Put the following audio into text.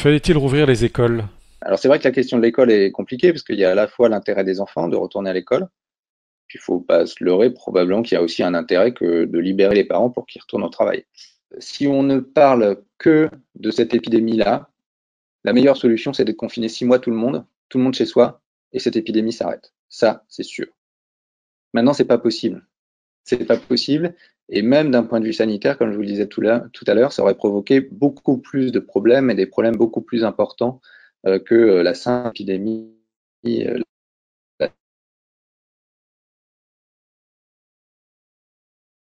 Fallait-il rouvrir les écoles? Alors c'est vrai que la question de l'école est compliquée parce qu'il y a à la fois l'intérêt des enfants de retourner à l'école, puis il faut pas se leurrer probablement qu'il y a aussi un intérêt que de libérer les parents pour qu'ils retournent au travail. Si on ne parle que de cette épidémie-là, la meilleure solution c'est de confiner six mois tout le monde, tout le monde chez soi, et cette épidémie s'arrête. Ça, c'est sûr. Maintenant, c'est pas possible. C'est pas possible. Et même d'un point de vue sanitaire, comme je vous le disais tout, à l'heure, ça aurait provoqué beaucoup plus de problèmes et des problèmes beaucoup plus importants euh, que euh, la simple épidémie euh,